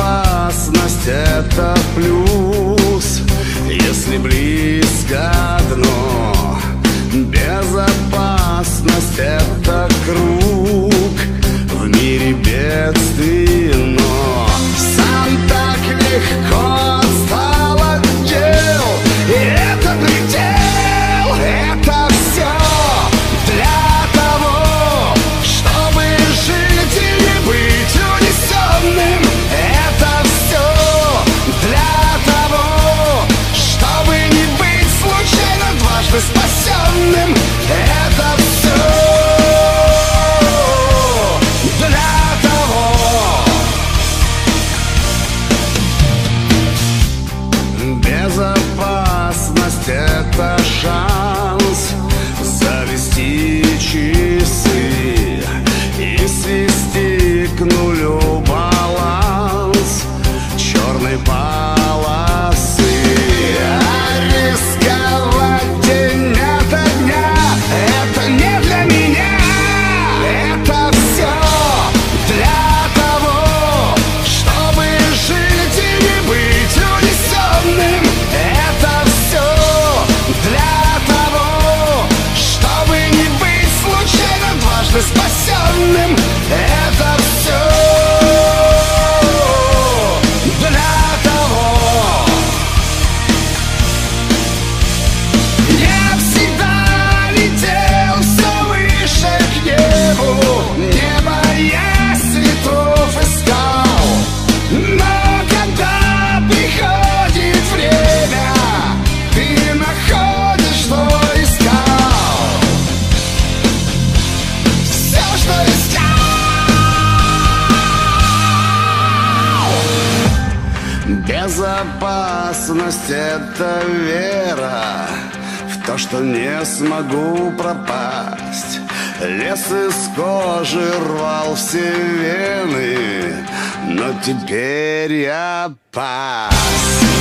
Безопасность это плюс, если близко спасенным. Э, спасенным. безопасность — это вера В то, что не смогу пропасть. Лес из кожи рвал все вены Но теперь я пас.